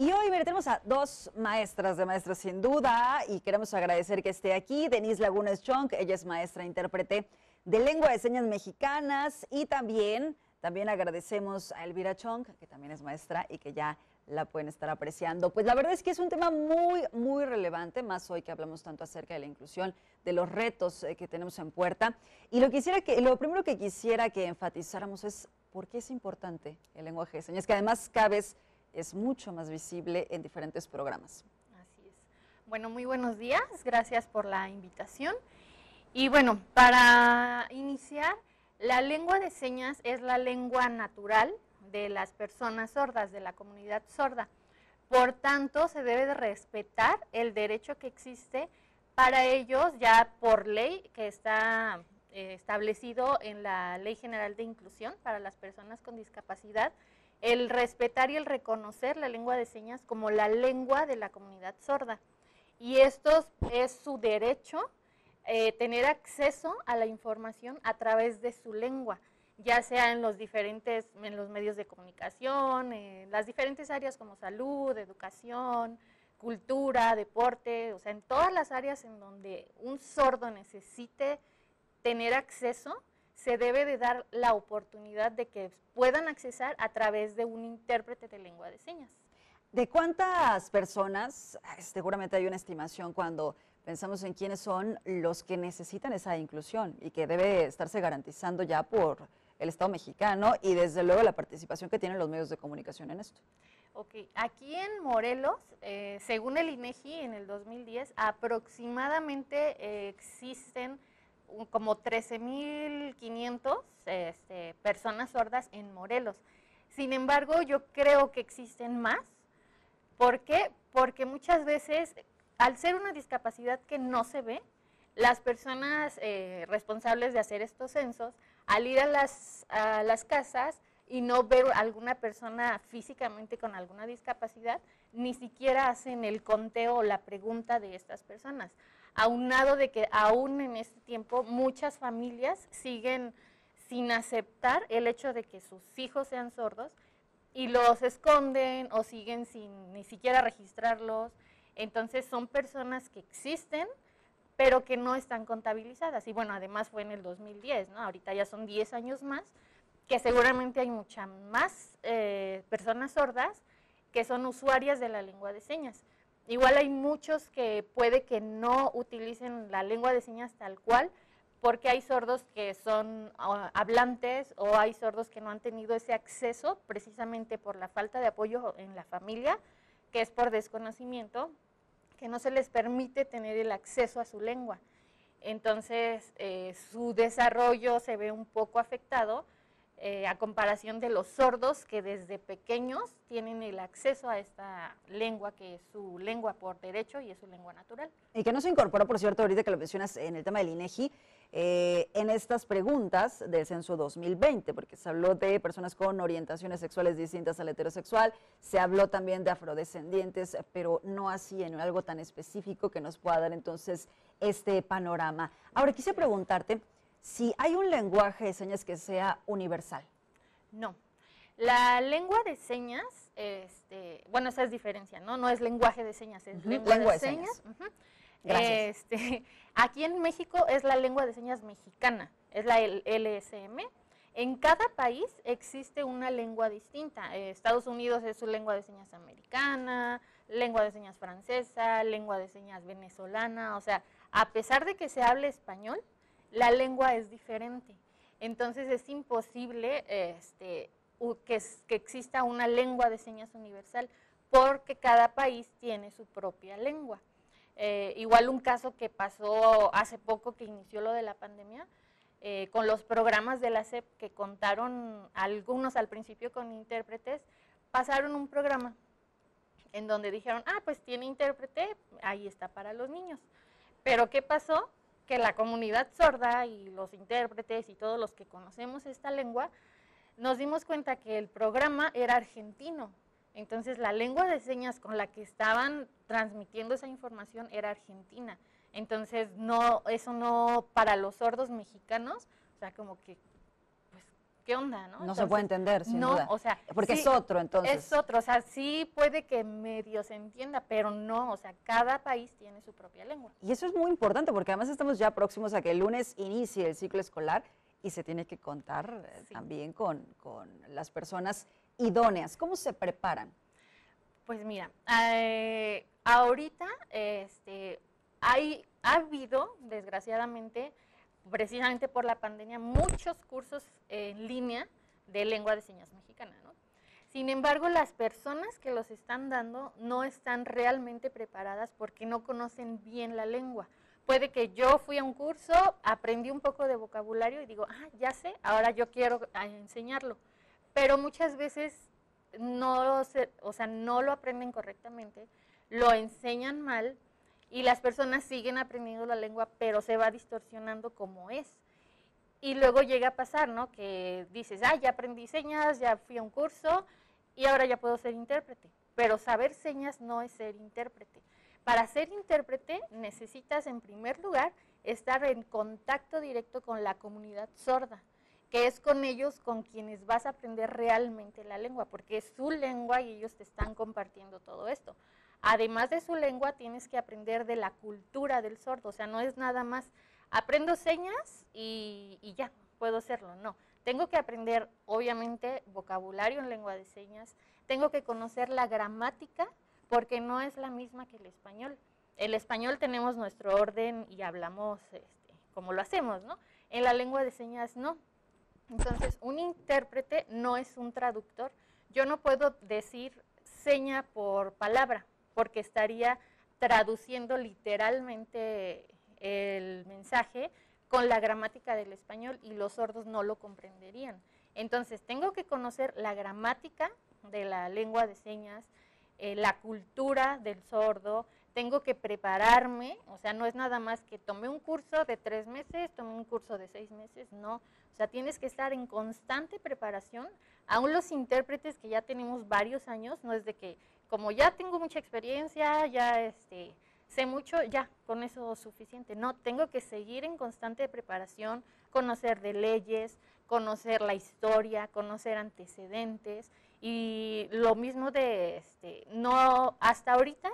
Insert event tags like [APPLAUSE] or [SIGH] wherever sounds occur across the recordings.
Y hoy tenemos a dos maestras de maestras sin duda y queremos agradecer que esté aquí. Denise Lagunes Chong, ella es maestra intérprete de lengua de señas mexicanas y también, también agradecemos a Elvira Chong, que también es maestra y que ya la pueden estar apreciando. Pues la verdad es que es un tema muy, muy relevante, más hoy que hablamos tanto acerca de la inclusión, de los retos eh, que tenemos en puerta. Y lo, quisiera que, lo primero que quisiera que enfatizáramos es por qué es importante el lenguaje de señas, que además cada es mucho más visible en diferentes programas. Así es. Bueno, muy buenos días, gracias por la invitación. Y bueno, para iniciar, la lengua de señas es la lengua natural de las personas sordas, de la comunidad sorda. Por tanto, se debe de respetar el derecho que existe para ellos ya por ley que está eh, establecido en la Ley General de Inclusión para las personas con discapacidad, el respetar y el reconocer la lengua de señas como la lengua de la comunidad sorda. Y esto es su derecho, eh, tener acceso a la información a través de su lengua ya sea en los diferentes, en los medios de comunicación, las diferentes áreas como salud, educación, cultura, deporte, o sea, en todas las áreas en donde un sordo necesite tener acceso, se debe de dar la oportunidad de que puedan accesar a través de un intérprete de lengua de señas. ¿De cuántas personas, seguramente hay una estimación cuando pensamos en quiénes son los que necesitan esa inclusión y que debe estarse garantizando ya por el Estado mexicano y desde luego la participación que tienen los medios de comunicación en esto. Ok, aquí en Morelos, eh, según el INEGI en el 2010, aproximadamente eh, existen como 13.500 este, personas sordas en Morelos. Sin embargo, yo creo que existen más. ¿Por qué? Porque muchas veces, al ser una discapacidad que no se ve, las personas eh, responsables de hacer estos censos al ir a las, a las casas y no ver alguna persona físicamente con alguna discapacidad, ni siquiera hacen el conteo o la pregunta de estas personas. Aunado de que aún en este tiempo muchas familias siguen sin aceptar el hecho de que sus hijos sean sordos y los esconden o siguen sin ni siquiera registrarlos. Entonces son personas que existen, pero que no están contabilizadas. Y bueno, además fue en el 2010, ¿no? Ahorita ya son 10 años más, que seguramente hay muchas más eh, personas sordas que son usuarias de la lengua de señas. Igual hay muchos que puede que no utilicen la lengua de señas tal cual, porque hay sordos que son ah, hablantes o hay sordos que no han tenido ese acceso precisamente por la falta de apoyo en la familia, que es por desconocimiento, que no se les permite tener el acceso a su lengua. Entonces, eh, su desarrollo se ve un poco afectado eh, a comparación de los sordos que desde pequeños tienen el acceso a esta lengua que es su lengua por derecho y es su lengua natural. Y que no se incorporó, por cierto, ahorita que lo mencionas en el tema del INEGI, eh, en estas preguntas del censo 2020, porque se habló de personas con orientaciones sexuales distintas al heterosexual, se habló también de afrodescendientes, pero no así en algo tan específico que nos pueda dar entonces este panorama. Ahora, quise preguntarte si hay un lenguaje de señas que sea universal. No. La lengua de señas, este, bueno, esa es diferencia, ¿no? No es lenguaje de señas, es lengua, de, señas. Este, [LAUGHS] aquí en México es la lengua de señas mexicana, es la LSM. En cada país existe una lengua distinta. Eh, Estados Unidos es su lengua de señas americana, lengua de señas francesa, lengua de señas venezolana. O sea, a pesar de que se hable español, la lengua es diferente. Entonces es imposible este, que, que exista una lengua de señas universal porque cada país tiene su propia lengua. Eh, igual un caso que pasó hace poco que inició lo de la pandemia, eh, con los programas de la SEP que contaron algunos al principio con intérpretes, pasaron un programa en donde dijeron, ah, pues tiene intérprete, ahí está para los niños. Pero ¿qué pasó? Que la comunidad sorda y los intérpretes y todos los que conocemos esta lengua, nos dimos cuenta que el programa era argentino entonces la lengua de señas con la que estaban transmitiendo esa información era argentina. Entonces no, eso no para los sordos mexicanos, o sea como que, ¿qué onda, no? No se puede entender, sin no, duda. o sea, Porque sí, es otro, entonces. Es otro, o sea, sí puede que medio se entienda, pero no, o sea, cada país tiene su propia lengua. Y eso es muy importante porque además estamos ya próximos a que el lunes inicie el ciclo escolar y se tiene que contar eh, Sí. también con, con las personas idóneas. ¿Cómo se preparan? Pues mira, eh, ahorita este, hay, ha habido, desgraciadamente, precisamente por la pandemia, muchos cursos en línea de lengua de señas mexicana, ¿no? Sin embargo, las personas que los están dando no están realmente preparadas porque no conocen bien la lengua. Puede que yo fui a un curso, aprendí un poco de vocabulario y digo, ah, ya sé, ahora yo quiero ah, enseñarlo. Pero muchas veces no, o sea, no lo aprenden correctamente, lo enseñan mal y las personas siguen aprendiendo la lengua, pero se va distorsionando como es. Y luego llega a pasar, ¿no? Que dices, ah, ya aprendí señas, ya fui a un curso y ahora ya puedo ser intérprete. Pero saber señas no es ser intérprete. Para ser intérprete necesitas, en primer lugar, estar en contacto directo con la comunidad sorda, que es con ellos con quienes vas a aprender realmente la lengua, porque es su lengua y ellos te están compartiendo todo esto. Además de su lengua, tienes que aprender de la cultura del sordo, o sea, no es nada más aprendo señas y, ya, puedo hacerlo, no. Tengo que aprender, obviamente, vocabulario en lengua de señas, tengo que conocer la gramática, porque no es la misma que el español. El español tenemos nuestro orden y hablamos este, como lo hacemos, ¿no? En la lengua de señas no. Entonces, un intérprete no es un traductor. Yo no puedo decir seña por palabra, porque estaría traduciendo literalmente el mensaje con la gramática del español y los sordos no lo comprenderían. Entonces, tengo que conocer la gramática de la lengua de señas, eh, la cultura del sordo, tengo que prepararme, o sea, no es nada más que tomé un curso de tres meses, tomé un curso de seis meses, no, o sea, tienes que estar en constante preparación. Aún los intérpretes que ya tenemos varios años, no es de que como ya tengo mucha experiencia, ya este, sé mucho, ya, con eso es suficiente. No, tengo que seguir en constante preparación, conocer de leyes, conocer la historia, conocer antecedentes y lo mismo de, este, no, hasta ahorita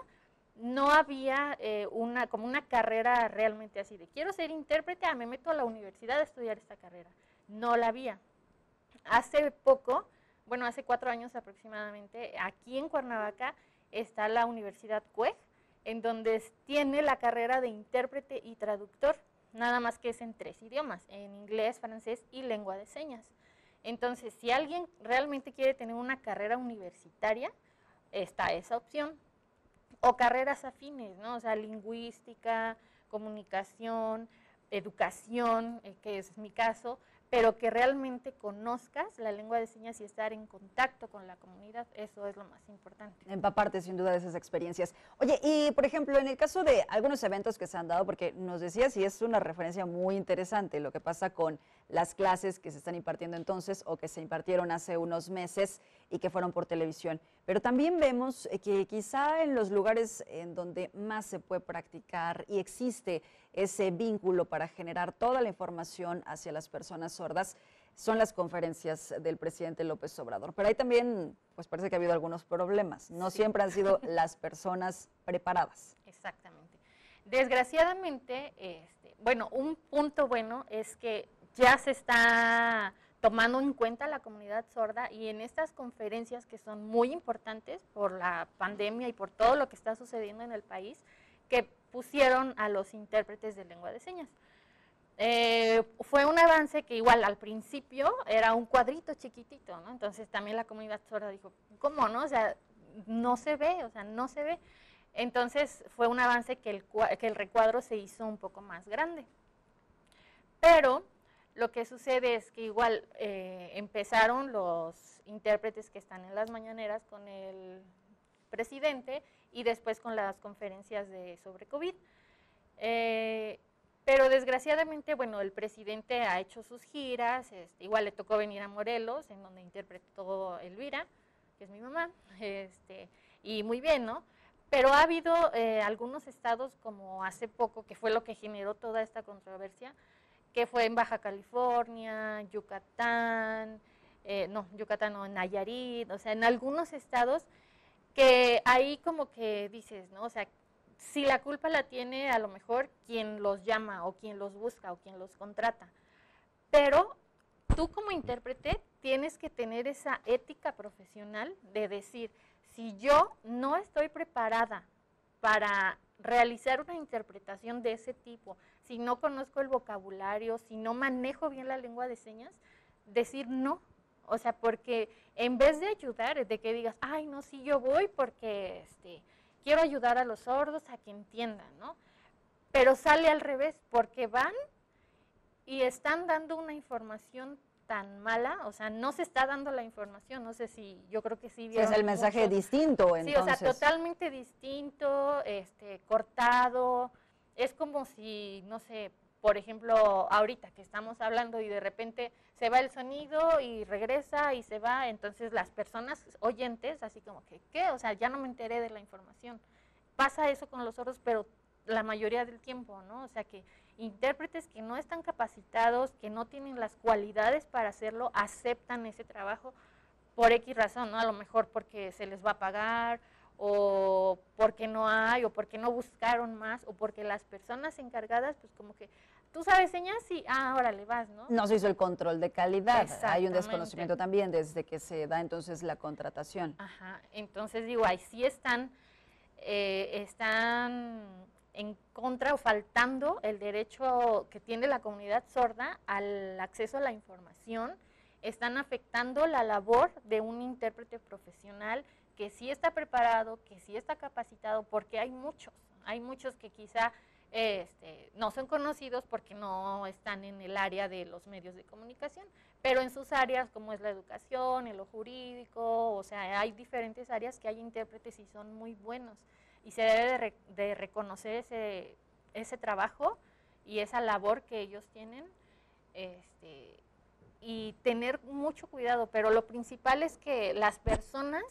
no había eh, una, como una carrera realmente así de quiero ser intérprete, ah, me meto a la universidad a estudiar esta carrera. No la había. Hace poco, bueno, hace cuatro años aproximadamente, aquí en Cuernavaca está la Universidad CUEG, en donde tiene la carrera de intérprete y traductor, nada más que es en tres idiomas, en inglés, francés y lengua de señas. Entonces, si alguien realmente quiere tener una carrera universitaria, está esa opción. O carreras afines, ¿no? O sea, lingüística, comunicación, educación, eh, que es mi caso, pero que realmente conozcas la lengua de señas y estar en contacto con la comunidad, eso es lo más importante. Empaparte sin duda de esas experiencias. Oye, y por ejemplo, en el caso de algunos eventos que se han dado, porque nos decías y es una referencia muy interesante lo que pasa con las clases que se están impartiendo entonces o que se impartieron hace unos meses y que fueron por televisión. Pero también vemos eh, que quizá en los lugares en donde más se puede practicar y existe ese vínculo para generar toda la información hacia las personas sordas, son las conferencias del presidente López Obrador. Pero ahí también, pues parece que ha habido algunos problemas. No Sí. siempre han sido [LAUGHS] las personas preparadas. Exactamente. Desgraciadamente, este, bueno, un punto bueno es que ya se está tomando en cuenta la comunidad sorda y en estas conferencias que son muy importantes por la pandemia y por todo lo que está sucediendo en el país, que pusieron a los intérpretes de lengua de señas. Eh, fue un avance que igual al principio era un cuadrito chiquitito. Entonces también la comunidad sorda dijo, ¿cómo no? O sea, no se ve, o sea, no se ve. Entonces fue un avance que el, que el recuadro se hizo un poco más grande. Pero lo que sucede es que igual eh, empezaron los intérpretes que están en las mañaneras con el presidente y después con las conferencias de sobre COVID. Eh, pero desgraciadamente, bueno, el presidente ha hecho sus giras, este, igual le tocó venir a Morelos, en donde interpretó Elvira, que es mi mamá, [LAUGHS] este, y muy bien, ¿no? Pero ha habido eh, algunos estados, como hace poco, que fue lo que generó toda esta controversia, que fue en Baja California, Yucatán, eh, no, Yucatán no, Nayarit, o sea, en algunos estados que ahí como que dices, ¿no? O sea, si la culpa la tiene a lo mejor quien los llama o quien los busca o quien los contrata. Pero tú como intérprete tienes que tener esa ética profesional de decir, si yo no estoy preparada para realizar una interpretación de ese tipo, si no conozco el vocabulario, si no manejo bien la lengua de señas, decir no. O sea, porque en vez de ayudar, de que digas, ay, no, sí, yo voy porque este, quiero ayudar a los sordos a que entiendan, ¿no? Pero sale al revés, porque van y están dando una información tan mala, o sea, no se está dando la información, no sé si, yo creo que sí. es el mensaje distinto, entonces. Sí, o sea, totalmente distinto, este, cortado, es como si, no sé, por ejemplo, ahorita que estamos hablando y de repente se va el sonido y regresa y se va, entonces las personas oyentes, así como que, ¿qué? O sea, ya no me enteré de la información. Pasa eso con los sordos, pero la mayoría del tiempo, ¿no? O sea, que intérpretes que no están capacitados, que no tienen las cualidades para hacerlo, aceptan ese trabajo por X razón, ¿no? A lo mejor porque se les va a pagar o porque no hay, o porque no buscaron más, o porque las personas encargadas, pues como que, tú sabes señas y, ah, ahora le vas, ¿no? No se hizo el control de calidad, hay un desconocimiento también desde que se da entonces la contratación. Ajá, entonces digo, ahí sí están, eh, están en contra o faltando el derecho que tiene la comunidad sorda al acceso a la información, están afectando la labor de un intérprete profesional que sí está preparado, que sí está capacitado, porque hay muchos, hay muchos que quizá este, no son conocidos porque no están en el área de los medios de comunicación, pero en sus áreas como es la educación, en lo jurídico, o sea, hay diferentes áreas que hay intérpretes y son muy buenos y se debe de, reconocer ese, ese trabajo y esa labor que ellos tienen este, y tener mucho cuidado, pero lo principal es que las personas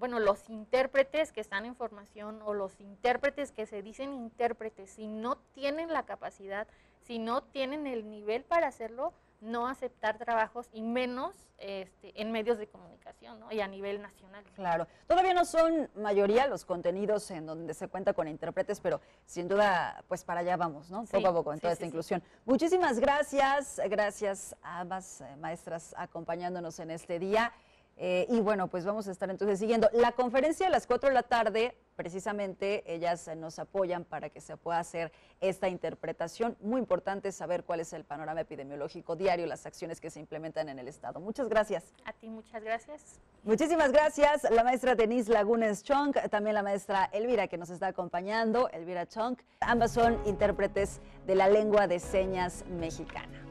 bueno, los intérpretes que están en formación o los intérpretes que se dicen intérpretes, si no tienen la capacidad, si no tienen el nivel para hacerlo, no aceptar trabajos y menos este, en medios de comunicación y a nivel nacional. Claro, todavía no son mayoría los contenidos en donde se cuenta con intérpretes, pero sin duda, pues para allá vamos, ¿no? poco a poco en toda esta inclusión. Muchísimas gracias, gracias a ambas eh, maestras acompañándonos en este día. Eh, y bueno, pues vamos a estar entonces siguiendo. La conferencia a las 4 de la tarde, precisamente ellas nos apoyan para que se pueda hacer esta interpretación. Muy importante saber cuál es el panorama epidemiológico diario, las acciones que se implementan en el Estado. Muchas gracias. A ti, muchas gracias. Muchísimas gracias. La maestra Denise Lagunes Chong, también la maestra Elvira que nos está acompañando, Elvira Chong. Ambas son intérpretes de la lengua de señas mexicana.